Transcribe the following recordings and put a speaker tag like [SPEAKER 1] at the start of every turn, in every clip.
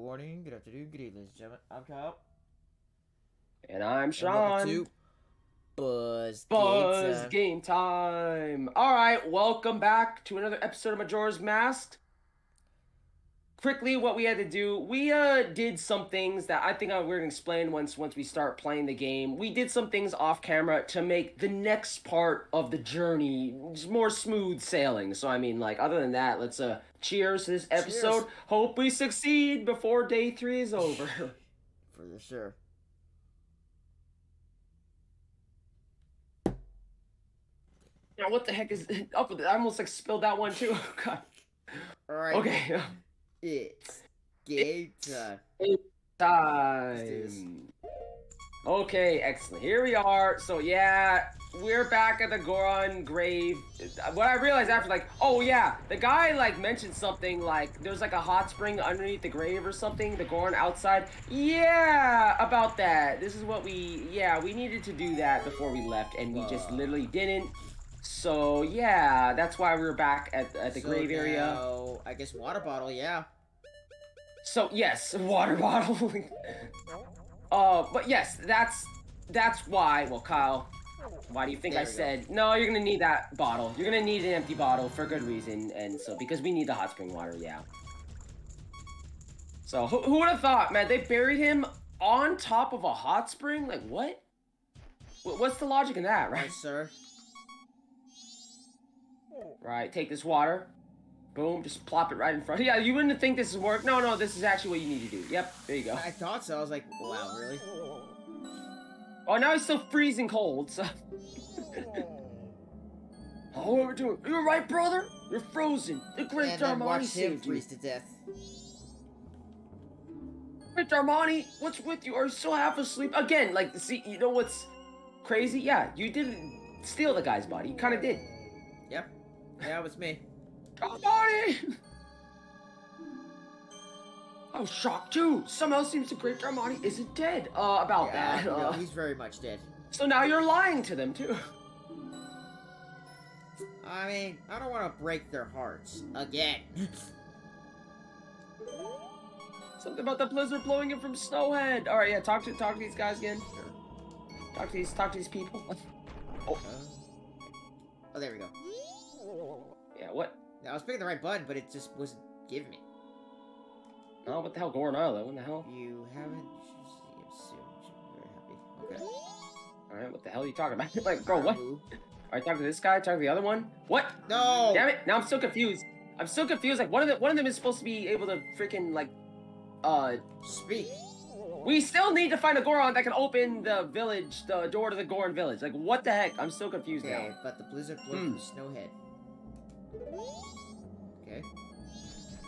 [SPEAKER 1] morning, good afternoon, good evening, ladies and gentlemen. I'm Cyle.
[SPEAKER 2] And I'm
[SPEAKER 1] And
[SPEAKER 2] Sean.
[SPEAKER 1] to Buzz,
[SPEAKER 2] Buzz
[SPEAKER 1] Game Time.
[SPEAKER 2] game time. All right, welcome back to another episode of Majora's Mask. Quickly, what we had to do, we uh did some things that I think I, we're gonna explain once once we start playing the game. We did some things off camera to make the next part of the journey more smooth sailing. So I mean, like other than that, let's uh cheers to this episode. Hope we succeed before day three is over.
[SPEAKER 1] For sure.
[SPEAKER 2] now, what the heck is up with it? I almost like spilled that one too. oh God.
[SPEAKER 1] Alright.
[SPEAKER 2] Okay.
[SPEAKER 1] It's game time.
[SPEAKER 2] time. Okay, excellent. Here we are. So yeah, we're back at the Goron grave. What I realized after, like, oh yeah, the guy like mentioned something like there's like a hot spring underneath the grave or something. The Goron outside. Yeah, about that. This is what we. Yeah, we needed to do that before we left, and we just literally didn't. So yeah, that's why we were back at at the
[SPEAKER 1] So
[SPEAKER 2] grave area.
[SPEAKER 1] now, I guess water bottle, yeah.
[SPEAKER 2] So yes, water bottle. uh, but yes, that's that's why. Well, Cyle, why do you think
[SPEAKER 1] There
[SPEAKER 2] I
[SPEAKER 1] we go.
[SPEAKER 2] said no? You're gonna need that bottle. You're gonna need an empty bottle for good reason, and so because we need the hot spring water, yeah. So who, who would have thought, man? They buried him on top of a hot spring. Like what? What's the logic in that, right?
[SPEAKER 1] Right, sir.
[SPEAKER 2] Right. Take this water. Boom. Just plop it right in front. Yeah, you wouldn't think this is work. No, no. This is actually what you need to do. Yep. There you go.
[SPEAKER 1] I thought so. I was like, wow, really?
[SPEAKER 2] Oh, now he's still freezing cold, so... oh, what we're doing? You're right, brother! You're frozen! The Great
[SPEAKER 1] and
[SPEAKER 2] Darmani saved you!
[SPEAKER 1] freeze to death.
[SPEAKER 2] Great Darmani, what's with you? Are you still half asleep? Again, like, see, you know what's crazy? Yeah, you didn't steal the guy's body. You kind of did.
[SPEAKER 1] Yeah, it was me.
[SPEAKER 2] Darmani! I was shocked too. Somehow seems the Great Darmani isn't dead. Uh, about
[SPEAKER 1] yeah,
[SPEAKER 2] that.
[SPEAKER 1] no,
[SPEAKER 2] Uh,
[SPEAKER 1] he's very much dead.
[SPEAKER 2] so now you're lying to them too.
[SPEAKER 1] I mean, I don't want to break their hearts. Again.
[SPEAKER 2] Something about the blizzard blowing in from Snowhead. All right, yeah. Talk to talk to these guys again. Talk to these talk to these people.
[SPEAKER 1] Uh, oh, there we go.
[SPEAKER 2] What?
[SPEAKER 1] I was picking the right button, but it just wasn't giving me.
[SPEAKER 2] Oh, what the hell going on though? What the hell?
[SPEAKER 1] You haven't. You should soon. You should very happy. Okay.
[SPEAKER 2] All right, what the hell are you talking about? like, bro, what? All
[SPEAKER 1] Who?
[SPEAKER 2] right, talk to this guy. Talk to the other one. What?
[SPEAKER 1] No!
[SPEAKER 2] Damn it! Now I'm so confused. I'm so confused. Like one of the one of them is supposed to be able to freaking like, uh,
[SPEAKER 1] Speak.
[SPEAKER 2] we still need to find a Goron that can open the village, the door to the Goron village. Like, what the heck? I'm so confused
[SPEAKER 1] Okay,
[SPEAKER 2] now.
[SPEAKER 1] but the blizzard blew
[SPEAKER 2] Hmm.
[SPEAKER 1] from Snowhead. Okay.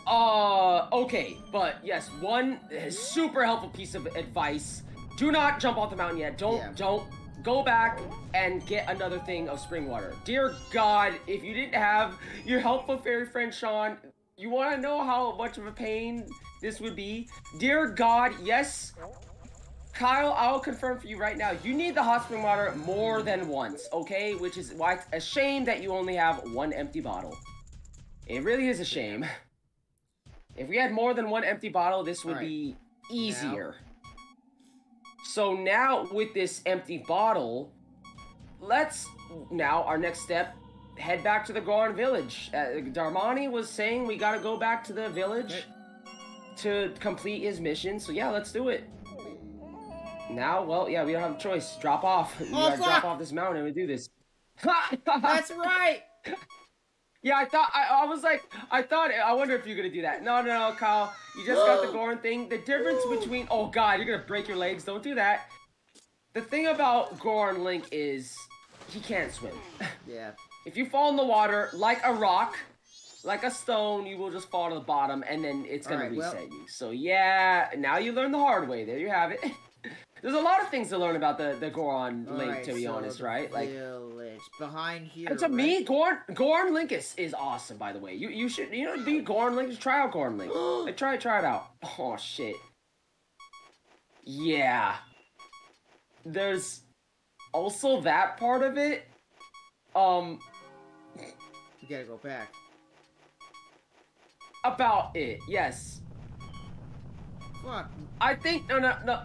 [SPEAKER 2] Uh, okay, but yes, one super helpful piece of advice: do not jump off the mountain yet. Don't,
[SPEAKER 1] Yeah.
[SPEAKER 2] don't go back and get another thing of spring water. Dear God, if you didn't have your helpful fairy friend Sean, you want to know how much of a pain this would be. Dear God, yes. Cyle, I'll confirm for you right now. You need the hot spring water more than once, okay? Which is why it's a shame that you only have one empty bottle. It really is a shame. If we had more than one empty bottle, this would
[SPEAKER 1] Alright.
[SPEAKER 2] be easier. So now with this empty bottle, let's now our next step head back to the Goron village. Uh, Darmani was saying we gotta go back to the village
[SPEAKER 1] Okay.
[SPEAKER 2] to complete his mission. So yeah, let's do it. Now, well, yeah, we don't have a choice. Drop off. We
[SPEAKER 1] Oh,
[SPEAKER 2] gotta
[SPEAKER 1] fuck!
[SPEAKER 2] drop off this mountain and we do this.
[SPEAKER 1] That's right!
[SPEAKER 2] Yeah, I thought I, I was like I thought I wonder if you're gonna do that. No, no, no, Cyle. You just got the Goron thing. The difference between oh god, you're gonna break your legs. Don't do that. The thing about Goron Link is he can't swim.
[SPEAKER 1] Yeah.
[SPEAKER 2] if you fall in the water like a rock, like a stone, you will just fall to the bottom, and then it's gonna
[SPEAKER 1] well-
[SPEAKER 2] reset you. So yeah, now you learn the hard way. There you have it. There's a lot of things to learn about the the Goron Link,
[SPEAKER 1] Alright,
[SPEAKER 2] to be
[SPEAKER 1] so
[SPEAKER 2] honest, right? Like.
[SPEAKER 1] Village. Behind here.
[SPEAKER 2] And to
[SPEAKER 1] right?
[SPEAKER 2] me, Gorn Gorn Link is, awesome. By the way, you you should you know be Gorn Link. Just try out Gorn Link. like try it try it out. Oh shit. Yeah. There's also that part of it. Um,
[SPEAKER 1] We gotta go back.
[SPEAKER 2] about it. Yes.
[SPEAKER 3] fuck?
[SPEAKER 2] I think no no no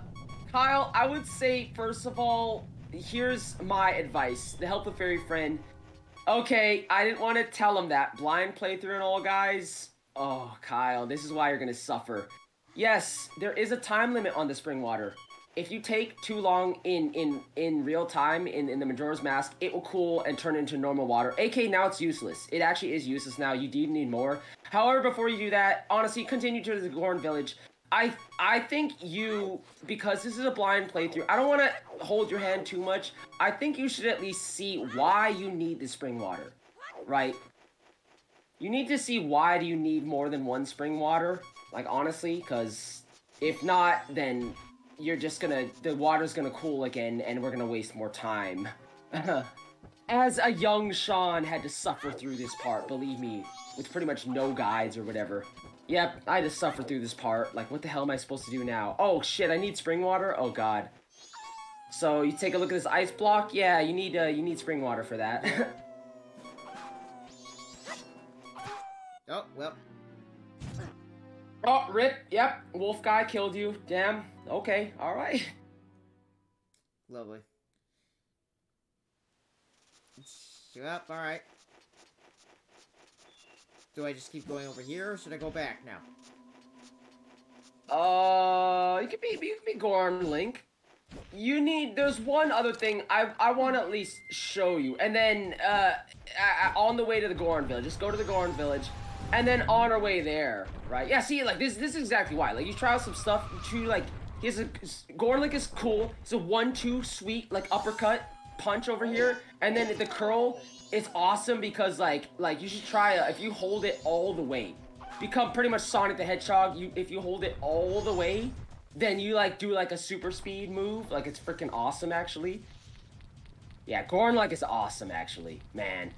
[SPEAKER 2] Cyle, I would say first of all, here's my advice. The help of fairy friend. Okay, I didn't want to tell him that. Blind playthrough and all guys. Oh, Cyle, this is why you're gonna suffer. Yes, there is a time limit on the spring water. If you take too long in in in real time in, in the Majora's Mask, it will cool and turn into normal water. AK now it's useless. It actually is useless now. You do need more. However, before you do that, honestly, continue to the Goron Village. I I think you because this is a blind playthrough. I don't want to hold your hand too much. I think you should at least see why you need the spring water, right? You need to see why do you need more than one spring water, like honestly, because if not, then you're just gonna the water's gonna cool again, and we're gonna waste more time. As a young Sean had to suffer through this part, believe me, with pretty much no guides or whatever. Yep, I just to suffer through this part. Like, what the hell am I supposed to do now? Oh shit, I need spring water? Oh god. So, you take a look at this ice block? Yeah, you need, uh, you need spring water for that.
[SPEAKER 3] Oh, well.
[SPEAKER 2] oh, rip, yep, wolf guy killed you. Damn, okay, alright.
[SPEAKER 3] Lovely. Yep, alright. Do I just keep going over here, or should I go back now?
[SPEAKER 2] Uh, you could be, you could be Goron Link. You need. There's one other thing I I want to at least show you, and then uh, on the way to the Goron Village, just go to the Goron Village, and then on our way there, right? Yeah, see, like this this is exactly why. Like you try out some stuff. You like he's a Goron Link is cool. It's a one-two sweet like uppercut punch over here, and then the curl it's awesome because like like you should try it if you hold it all the way. Become pretty much sonic the hedgehog. You if you hold it all the way then you like do like a super speed move. Like it's freaking awesome actually. Yeah Goron like is awesome actually man.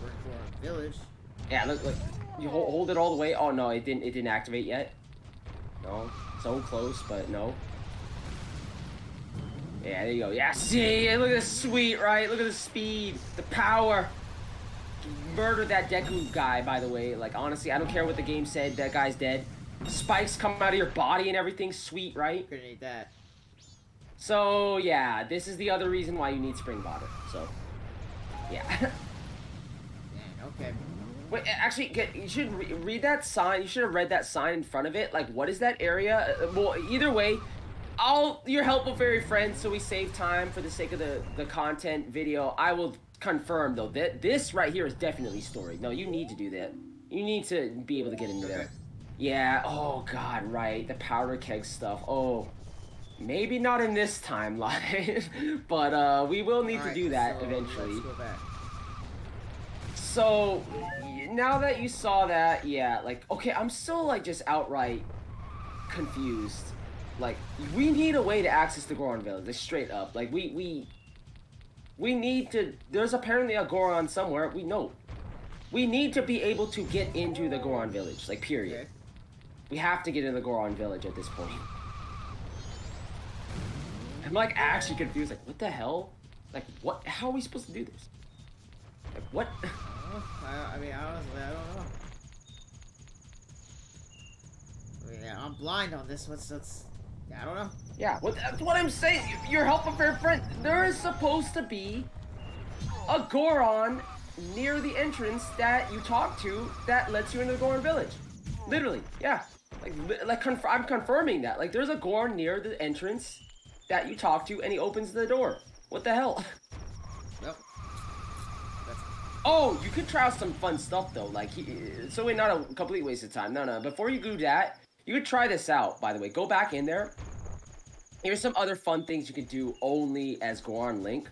[SPEAKER 3] For village.
[SPEAKER 2] yeah look look. You hold, hold it all the way. Oh no it didn't it didn't activate yet. No so close but no yeah, there you go. Yeah, see, look at this sweet, right? Look at the speed, the power. Murder that Deku guy, by the way. Like, honestly, I don't care what the game said. That guy's dead. Spikes come out of your body and everything. Sweet, right?
[SPEAKER 3] Need that.
[SPEAKER 2] So, yeah, this is the other reason why you need spring water. So, yeah.
[SPEAKER 3] Yeah, okay.
[SPEAKER 2] Wait, actually, get, you should re read that sign. You should have read that sign in front of it. Like, what is that area? Uh, well, either way, I'll your helpful fairy friends, so we save time for the sake of the the content video. I will confirm though that this right here is definitely story. No, you need to do that. You need to be able to get into
[SPEAKER 3] Okay.
[SPEAKER 2] there. Yeah. Oh God. Right. The powder keg stuff. Oh. Maybe not in this timeline, but uh, we will need to do that
[SPEAKER 3] so
[SPEAKER 2] eventually.
[SPEAKER 3] Let's go back.
[SPEAKER 2] So now that you saw that, yeah, like okay, I'm still like just outright confused. Like we need a way to access the Goron Village, like straight up. Like we we we need to. There's apparently a Goron somewhere. We know. We need to be able to get into the Goron Village. Like period.
[SPEAKER 3] Okay.
[SPEAKER 2] We have to get in the Goron Village at this point. I'm like actually confused. Like what the hell? Like what? How are we supposed to do this? Like what?
[SPEAKER 3] I, I mean, honestly, I don't know. I mean, I'm blind on this. one, What's that's? I don't know.
[SPEAKER 2] Yeah, what, that's what I'm saying. Your helpful fair friend. There is supposed to be a Goron near the entrance that you talk to that lets you into the Goron village. Literally, yeah. Like, like conf- I'm confirming that. Like, there's a Goron near the entrance that you talk to, and he opens the door. What the hell?
[SPEAKER 3] Well,
[SPEAKER 2] Oh, you could try out some fun stuff though. Like, he, so wait, not a complete waste of time. No, no. Before you do that, you could try this out. By the way, go back in there. Here's some other fun things you could do only as Goron Link.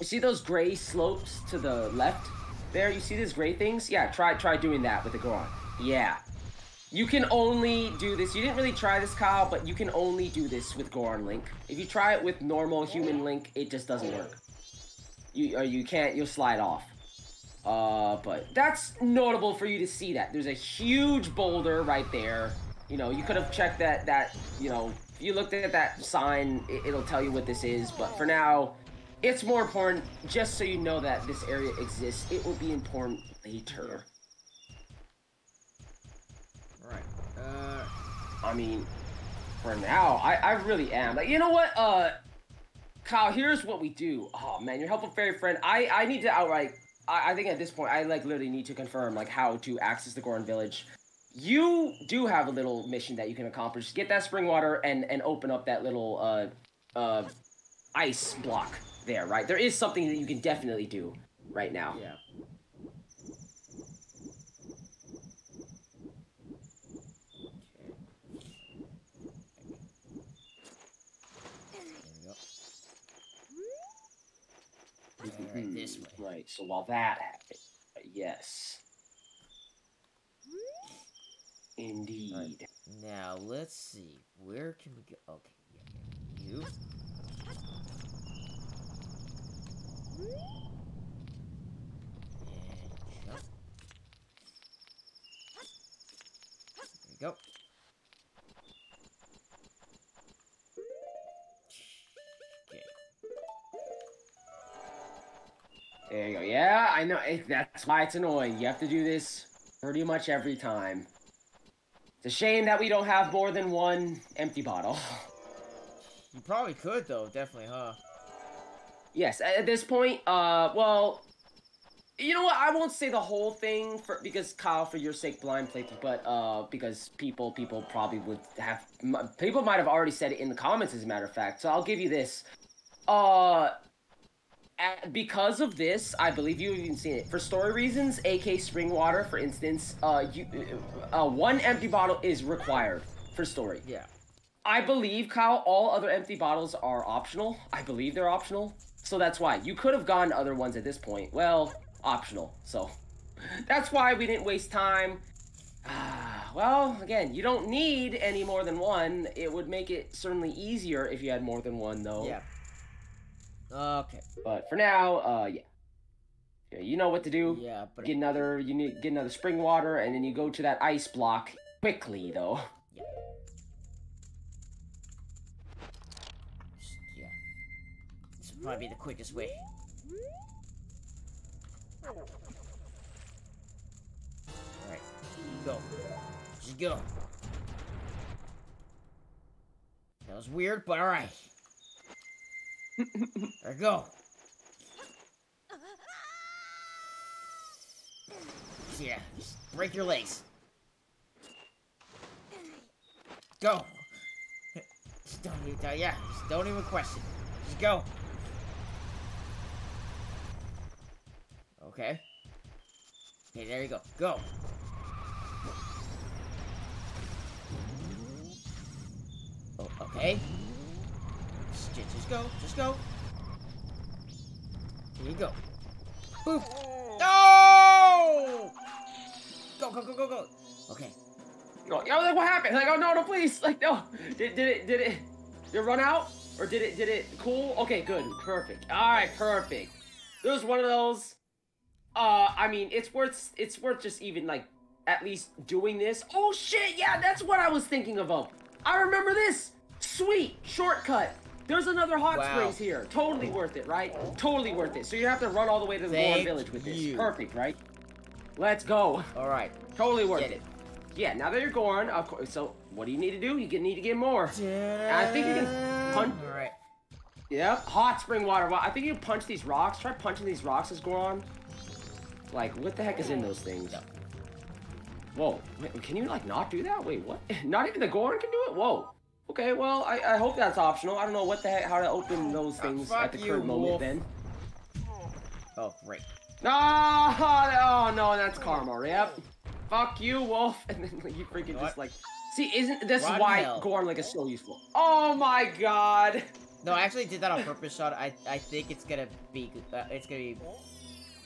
[SPEAKER 2] You see those gray slopes to the left? There, you see these gray things? Yeah, try try doing that with the Goron. Yeah. You can only do this. You didn't really try this, Cyle, but you can only do this with Goron Link. If you try it with normal human Link, it just doesn't work. You or you can't. You'll slide off. Uh, but that's notable for you to see that. There's a huge boulder right there. You know, you could have checked that. That you know, if you looked at that sign, it, it'll tell you what this is. But for now, it's more important just so you know that this area exists. It will be important later.
[SPEAKER 3] Alright. Uh,
[SPEAKER 2] I mean, for now, I, I really am. Like, you know what? Uh, Cyle, here's what we do. Oh man, your helpful fairy friend. I I need to outright. I, I think at this point, I like literally need to confirm like how to access the Goron village. You do have a little mission that you can accomplish. Get that spring water and and open up that little uh uh ice block there. Right, there is something that you can definitely do right now.
[SPEAKER 3] yeah. Go. Alright, this way.
[SPEAKER 2] Right. So while that happens, yes, indeed.
[SPEAKER 3] Now let's see. Where can we go? Okay, yeah, yeah. You. There
[SPEAKER 2] you go. Yeah, I know. eh, That's why it's annoying. You have to do this pretty much every time. It's a shame that we don't have more than one empty bottle.
[SPEAKER 3] You probably could though, definitely, huh?
[SPEAKER 2] Yes, at this point, uh, well, you know what? I won't say the whole thing for because Cyle, for your sake, blind playthrough, but uh, because people, people probably would have, m- people might have already said it in the comments, as a matter of fact. So I'll give you this. Uh, because of this, I believe you've even seen it. For story reasons, AK spring water, for instance, uh, you, uh, one empty bottle is required for story.
[SPEAKER 3] Yeah.
[SPEAKER 2] I believe, Cyle, all other empty bottles are optional. I believe they're optional. So that's why. You could have gone to other ones at this point. Well, optional. So that's why we didn't waste time. Well, again, you don't need any more than one. It would make it certainly easier if you had more than one, though.
[SPEAKER 3] Yeah. Okay.
[SPEAKER 2] But for now, uh, yeah. Yeah, you know what to do.
[SPEAKER 3] Yeah, but
[SPEAKER 2] Get another, you need get another spring water, and then you go to that ice block quickly, though.
[SPEAKER 3] yeah. Yeah. This would probably be the quickest way. Alright, go. Just go. That was weird, but alright. There we go. Yeah, just break your legs. Go. Just don't even tell. Yeah, just don't even question. Just go. Okay. Okay, there you go. Go. Oh, okay. Just, go. Just go. Here you go. Boop. No! Go, go, go, go, go. Okay.
[SPEAKER 2] I was like, what happened? Like, oh no, no, please, like, no. Did, did it, did it, did it run out, or did it, did it cool? Okay, good, perfect. All right, perfect. There was one of those. Uh, I mean, it's worth, it's worth just even like, at least doing this. Oh shit, yeah, that's what I was thinking of. Oh, I remember this. Sweet shortcut. There's another hot
[SPEAKER 3] Wow.
[SPEAKER 2] springs here. Totally worth it, right? Totally worth it. So you have to run all the way to the
[SPEAKER 3] Thank
[SPEAKER 2] village with this. Perfect, right? Let's go.
[SPEAKER 3] All right.
[SPEAKER 2] Totally worth it.
[SPEAKER 3] it.
[SPEAKER 2] Yeah, now that you're Goron, of course. So what do you need to do? You get- need to get more. Yeah. I think you can punch-
[SPEAKER 3] All right.
[SPEAKER 2] Yep, hot spring water. Wow, I think you can punch these rocks. Try punching these rocks as Goron. Like, what the heck is in those things? Whoa, wait, can you like not do that? Wait, what? Not even the Goron can do it? Whoa. Okay, well, I, I hope that's optional. I don't know what the heck, how to open those things
[SPEAKER 3] fuck
[SPEAKER 2] at the current moment then.
[SPEAKER 3] Oh, great.
[SPEAKER 2] No, oh no, that's karma. Yep. Fuck you, wolf. And then like, you freaking
[SPEAKER 3] What?
[SPEAKER 2] just like, see, isn't this
[SPEAKER 3] Rotten
[SPEAKER 2] why
[SPEAKER 3] hell.
[SPEAKER 2] Goron like is so useful? Oh my god.
[SPEAKER 3] No, I actually did that on purpose, Sean. I I think it's gonna be. Uh, it's gonna be.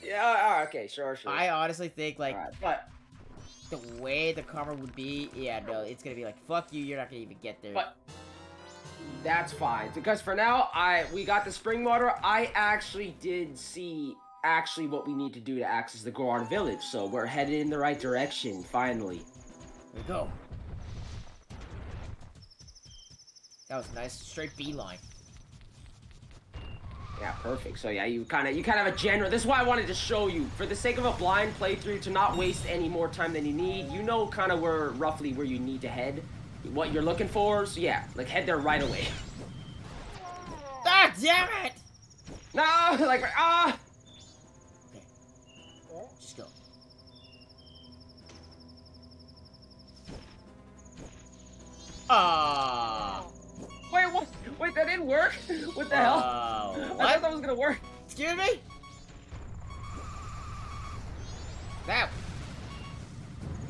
[SPEAKER 2] Yeah. alright, okay. Sure. Sure.
[SPEAKER 3] I honestly think like
[SPEAKER 2] Alright, but
[SPEAKER 3] the way the karma would be. Yeah, no, it's gonna be like fuck you. You're not gonna even get there.
[SPEAKER 2] But- that's fine because for now, I we got the spring water. I actually did see actually what we need to do to access the Goron village, so we're headed in the right direction finally.
[SPEAKER 3] Here we go. That was nice, straight beeline.
[SPEAKER 2] Yeah, perfect. So yeah, you kind of you kind of have a general. This is why I wanted to show you, for the sake of a blind playthrough, to not waste any more time than you need. You know, kind of where roughly where you need to head, what you're looking for. So yeah, like head there right away.
[SPEAKER 3] Ah, damn it!
[SPEAKER 2] No, like ah.
[SPEAKER 3] Okay. Just go. Ah.
[SPEAKER 2] Didn't work. What the hell?
[SPEAKER 3] Oh,
[SPEAKER 2] I thought that was gonna work.
[SPEAKER 3] Excuse me? That.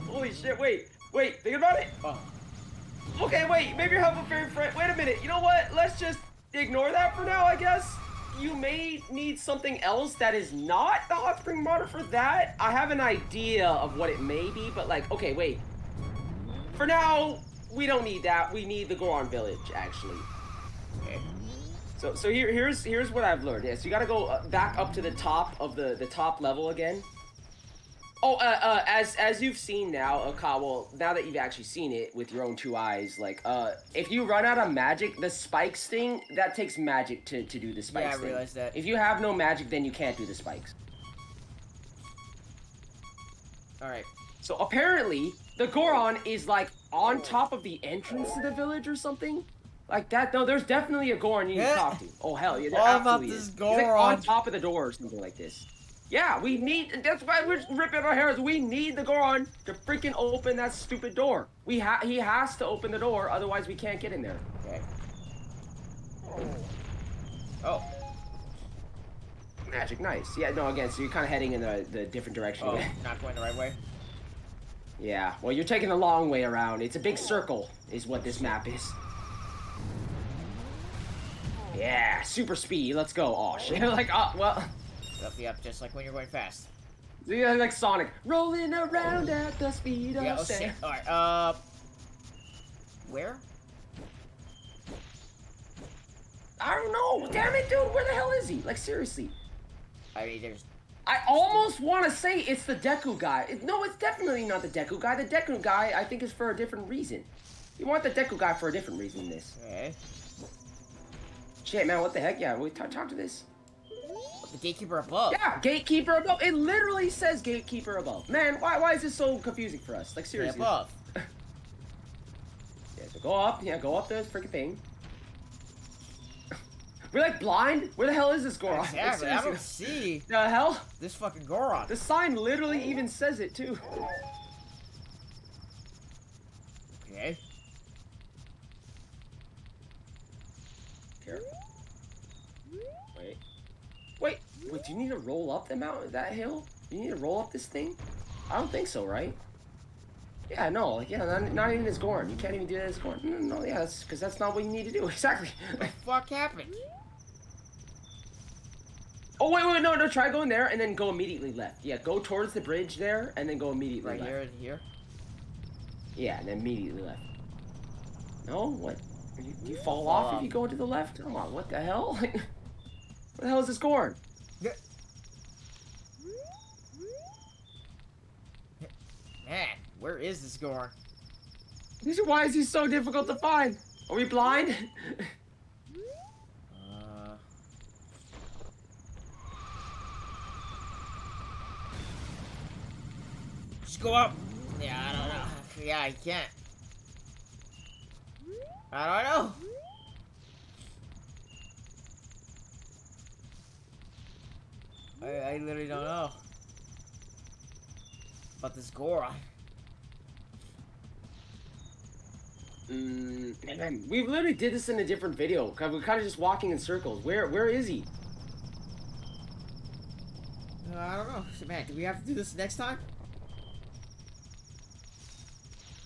[SPEAKER 2] Holy shit! Wait, wait. Think about it.
[SPEAKER 3] Oh.
[SPEAKER 2] Okay, wait. Maybe you're helpful fairy friend. Wait a minute. You know what? Let's just ignore that for now. I guess you may need something else that is not the hot spring water for that. I have an idea of what it may be, but like, okay, wait. For now, we don't need that. We need the Goron village, actually. So, so here, here's here's what I've learned. Yes, you gotta go uh, back up to the top of the the top level again. Oh, uh, uh, as as you've seen now, Cyle, well, now that you've actually seen it with your own two eyes, like, uh, if you run out of magic, the spikes thing that takes magic to to do the spikes.
[SPEAKER 3] Yeah, I
[SPEAKER 2] thing.
[SPEAKER 3] realized that.
[SPEAKER 2] If you have no magic, then you can't do the spikes.
[SPEAKER 3] Alright.
[SPEAKER 2] So apparently, the Goron is like on top of the entrance to the village or something. Like that, though. there's definitely a Goron you need to
[SPEAKER 3] Yeah.
[SPEAKER 2] talk to. Oh hell yeah, there
[SPEAKER 3] All about
[SPEAKER 2] absolutely
[SPEAKER 3] this
[SPEAKER 2] is. He's like on top of the door or something like this. Yeah, we need. That's why we're ripping our hairs. We need the Goron to freaking open that stupid door. We ha- he has to open the door, otherwise we can't get in there.
[SPEAKER 3] Okay. Oh. oh.
[SPEAKER 2] Magic, nice. Yeah, no, again, so you're kind of heading in the, the different direction.
[SPEAKER 3] Oh,
[SPEAKER 2] again.
[SPEAKER 3] not going the right way?
[SPEAKER 2] Yeah, well, you're taking the long way around. It's a big circle, is what this map is. Yeah, super speed. Let's go. Oh shit! like, oh well,
[SPEAKER 3] Yep, yep, just like when you're going fast.
[SPEAKER 2] yeah, like Sonic, rolling around at the speed of
[SPEAKER 3] oh,
[SPEAKER 2] sound.
[SPEAKER 3] shit. Alright, uh... Where?
[SPEAKER 2] I don't know. Damn it, dude. Where the hell is he? Like seriously.
[SPEAKER 3] I mean, there's...
[SPEAKER 2] I almost want to say it's the Deku guy. It- no, it's definitely not the Deku guy. The Deku guy, I think, is for a different reason. You want the Deku guy for a different reason. than This
[SPEAKER 3] Okay.
[SPEAKER 2] Shit, man. What the heck? Yeah, we talk, talk to this.
[SPEAKER 3] The gatekeeper above.
[SPEAKER 2] Yeah, gatekeeper above. It literally says gatekeeper above. Man, why why is this so confusing for us? Like
[SPEAKER 3] Yeah,
[SPEAKER 2] seriously.
[SPEAKER 3] above.
[SPEAKER 2] Yeah, so go up. Yeah, go up the freaking thing. We're like blind. Where the hell is this Goron? Like,
[SPEAKER 3] I don't see
[SPEAKER 2] The hell?
[SPEAKER 3] this fucking Goron.
[SPEAKER 2] The sign literally even says it too.
[SPEAKER 3] Okay.
[SPEAKER 2] Careful. Wait. Wait. Wait. Do you need to roll up the mountain? That hill? Do you need to roll up this thing? I don't think so, right? Yeah, no, like, yeah, not, not even as Gorn. You can't even do that as Gorn. No, no, yeah, that's because that's not what you need to do. Exactly.
[SPEAKER 3] What the fuck happened?
[SPEAKER 2] oh, wait, wait, no, no, try going there and then go immediately left. Yeah, go towards the bridge there and then go immediately
[SPEAKER 3] Right
[SPEAKER 2] left.
[SPEAKER 3] here and here?
[SPEAKER 2] Yeah, and then immediately left. No, what? You, you fall off, if you go to the left? Come on, what the hell? what the hell is this Gorn?
[SPEAKER 3] Man, where is this?
[SPEAKER 2] These are why is he so difficult to find? Are we blind?
[SPEAKER 3] Uh... Just go up. Yeah, I don't know. Yeah, I can't. I don't know. I, I literally don't know. About this Goron.
[SPEAKER 2] Mm, and then we literally did this in a different video. 'cause We're kind of just walking in circles. Where where is he?
[SPEAKER 3] Uh, I don't know. So, man, do we have to do this next time?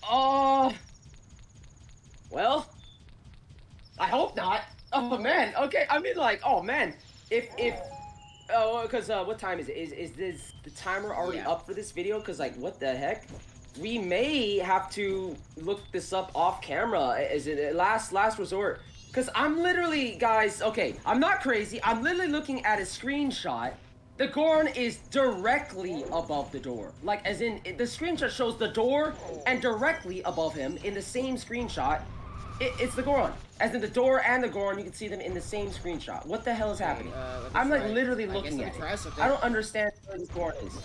[SPEAKER 2] Oh. Well, I hope not. Oh man. Okay. I mean, like, oh man. If if oh, because uh, what time is it? Is is this the timer already
[SPEAKER 3] Yeah.
[SPEAKER 2] up for this video? Because like, what the heck? We may have to look this up off camera. Is it last last resort? Because I'm literally, guys. Okay, I'm not crazy. I'm literally looking at a screenshot. The Gorn is directly above the door. Like, as in, the screenshot shows the door and directly above him in the same screenshot. It, it's the Goron. As in the door and the Goron, you can see them in the same screenshot. What the hell is happening?
[SPEAKER 3] uh,
[SPEAKER 2] I'm like
[SPEAKER 3] try-
[SPEAKER 2] literally looking at it.
[SPEAKER 3] something.
[SPEAKER 2] I don't understand where the Goron is.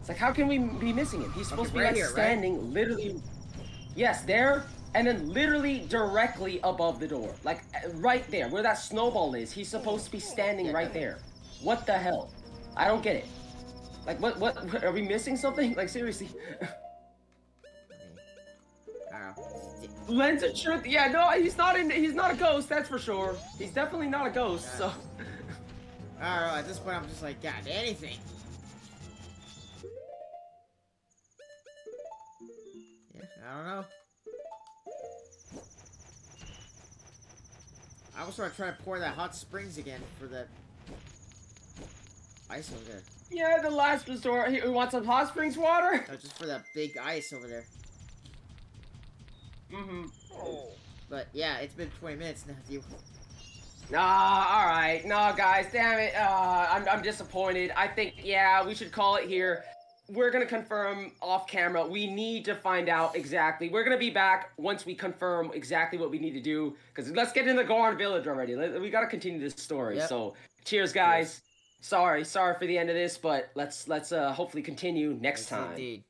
[SPEAKER 2] It's like, how can we be missing him? He's supposed to be
[SPEAKER 3] right
[SPEAKER 2] like
[SPEAKER 3] here, right?
[SPEAKER 2] standing literally. Yes, there, and then literally directly above the door, like uh, right there, where that snowball is. He's supposed to be standing
[SPEAKER 3] Yeah,
[SPEAKER 2] right there. What the hell? I don't get it. Like, what? What? Are we missing something? Like, seriously.
[SPEAKER 3] Don't.
[SPEAKER 2] Lens of truth. Yeah, no, he's not in. He's not a ghost. That's for sure. He's definitely not a ghost. So.
[SPEAKER 3] I don't know. At this point, I'm just like, God, anything. Yeah, I don't know. I was to try to pour that hot springs again for the ice over there.
[SPEAKER 2] Yeah, the last resort. He he wants some hot springs water.
[SPEAKER 3] No, just for that big ice over there.
[SPEAKER 2] Mm-hmm.
[SPEAKER 3] But yeah, it's been 20 minutes now. You.
[SPEAKER 2] Nah, all right. No, guys, damn it. Uh, I'm, I'm disappointed. I think, yeah, we should call it here. We're gonna confirm off camera. We need to find out exactly. We're gonna be back once we confirm exactly what we need to do. Cause let's get into the Goron Village already. Let- We gotta continue this story.
[SPEAKER 3] Yep.
[SPEAKER 2] So, cheers, guys. Sorry, sorry for the end of this, but let's let's uh hopefully continue next
[SPEAKER 3] Yes,
[SPEAKER 2] time.
[SPEAKER 3] Indeed.